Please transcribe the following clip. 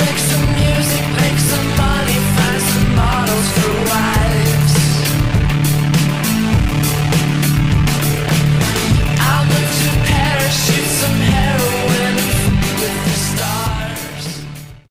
Make some music